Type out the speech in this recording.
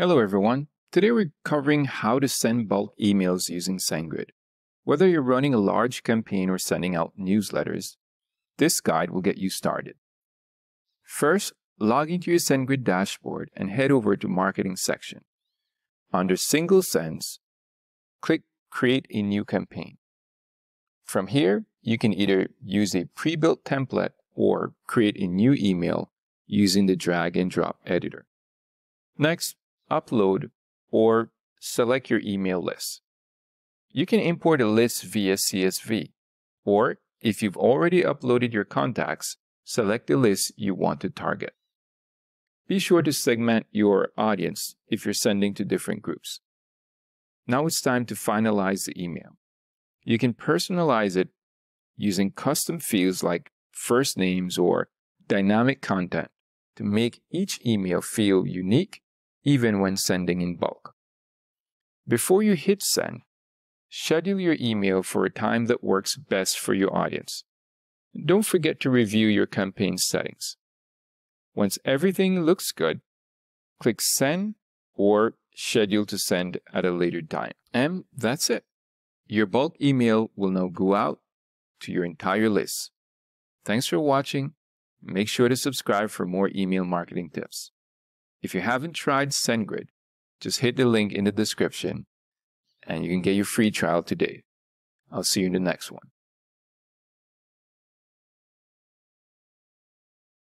Hello everyone. Today we're covering how to send bulk emails using SendGrid. Whether you're running a large campaign or sending out newsletters, this guide will get you started. First, log into your SendGrid dashboard and head over to Marketing section. Under Single Sends, click Create a New Campaign. From here, you can either use a pre-built template or create a new email using the drag and drop editor. Next, upload or select your email list. You can import a list via CSV, or if you've already uploaded your contacts, select the list you want to target. Be sure to segment your audience if you're sending to different groups. Now it's time to finalize the email. You can personalize it using custom fields like first names or dynamic content to make each email feel unique even when sending in bulk. Before you hit send, schedule your email for a time that works best for your audience. Don't forget to review your campaign settings. Once everything looks good, click send or schedule to send at a later time. And that's it. Your bulk email will now go out to your entire list. Thanks for watching. Make sure to subscribe for more email marketing tips. If you haven't tried SendGrid, just hit the link in the description and you can get your free trial today. I'll see you in the next one.